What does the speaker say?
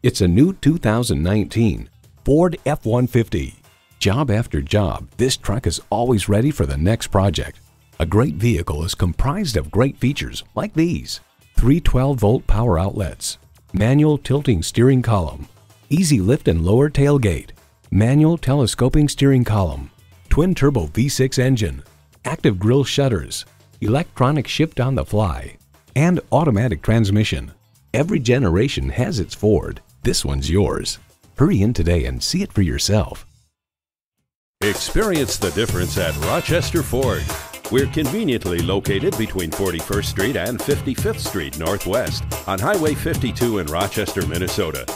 It's a new 2019 Ford F-150. Job after job, this truck is always ready for the next project. A great vehicle is comprised of great features like these. Three 12-volt power outlets, manual tilting steering column, easy lift and lower tailgate, manual telescoping steering column, twin-turbo V6 engine, active grille shutters, electronic shift on the fly, and automatic transmission. Every generation has its Ford. This one's yours. Hurry in today and see it for yourself. Experience the difference at Rochester Ford. We're conveniently located between 41st Street and 55th Street Northwest on Highway 52 in Rochester, Minnesota.